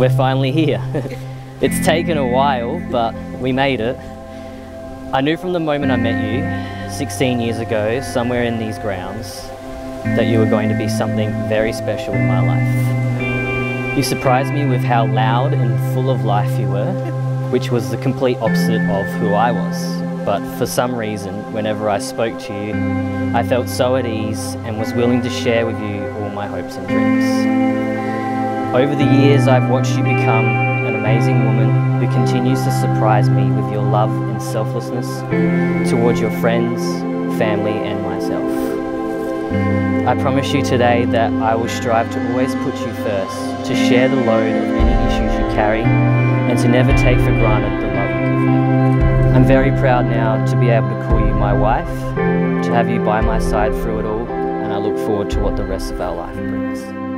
we're finally here. it's taken a while, but we made it. I knew from the moment I met you, 16 years ago, somewhere in these grounds, that you were going to be something very special in my life. You surprised me with how loud and full of life you were, which was the complete opposite of who I was. But for some reason, whenever I spoke to you, I felt so at ease and was willing to share with you all my hopes and dreams. Over the years, I've watched you become an amazing woman who continues to surprise me with your love and selflessness towards your friends, family, and myself. I promise you today that I will strive to always put you first, to share the load of any issues you carry, and to never take for granted the love you give me. I'm very proud now to be able to call you my wife, to have you by my side through it all, and I look forward to what the rest of our life brings.